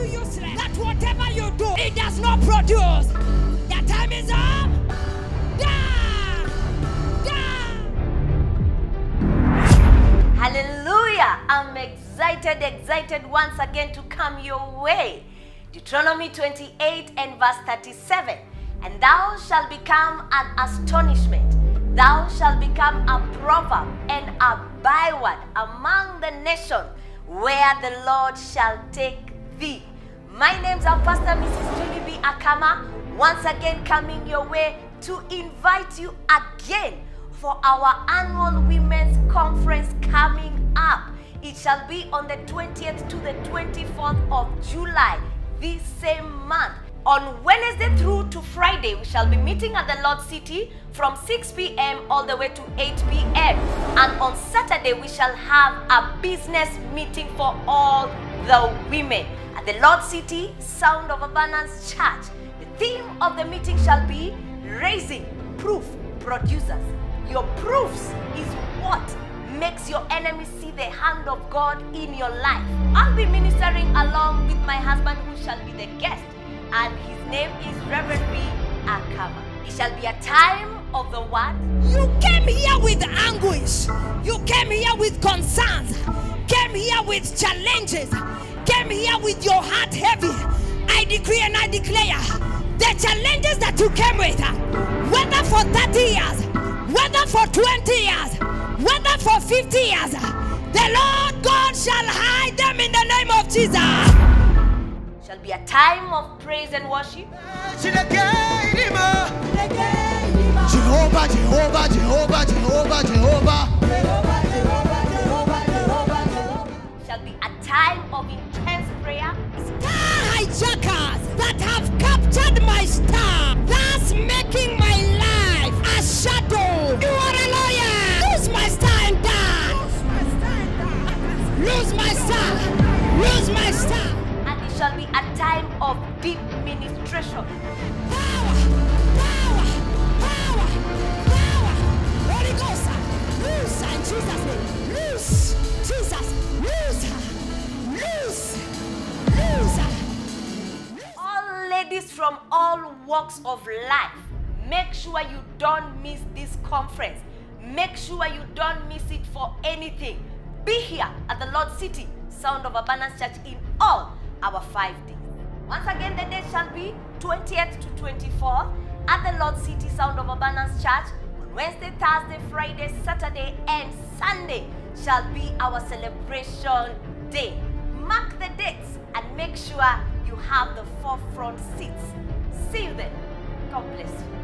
useless. That whatever you do, it does not produce. Your time is up. Done. Done. Hallelujah! I'm excited, excited once again to come your way. Deuteronomy 28 and verse 37. And thou shalt become an astonishment. Thou shalt become a proverb and a byword among the nations where the Lord shall take My name's our Pastor Mrs. Julie B. Akama, once again coming your way to invite you again for our annual women's conference coming up. It shall be on the 20th to the 24th of July this same month. On Wednesday through to Friday, we shall be meeting at the Lord City from 6 p.m. all the way to 8 p.m. And on Saturday, we shall have a business meeting for all the women at the Lord City Sound of Abundance Church. The theme of the meeting shall be raising proof producers. Your proofs is what makes your enemy see the hand of God in your life. I'll be ministering along with my husband, who shall be the guest, and his name is Reverend B. Akama. It shall be a time of the word. You came here with anguish. You came here with concerns. Came here with challenges. Came here with your heart heavy. I decree and I declare the challenges that you came with, whether for 30 years, whether for 20 years, whether for 50 years, the Lord God shall hide them in the name of Jesus. Shall be a time of praise and worship. Jehovah, Jehovah, Jehovah, Jehovah, Jehovah. A time of intense prayer. Star hijackers that have captured my star, thus making my life a shadow. You are a liar. Lose my star and die. Lose my star. Lose my star. And it shall be a time of deep ministration. Power, from all walks of life. Make sure you don't miss this conference. Make sure you don't miss it for anything. Be here at the lord city sound of abundance church in all our five days. Once again the day shall be 20th to 24th at the lord city sound of abundance church on wednesday thursday friday saturday and sunday shall be our celebration day. Mark the dates and make sure have the forefront seats. See you then. God bless you.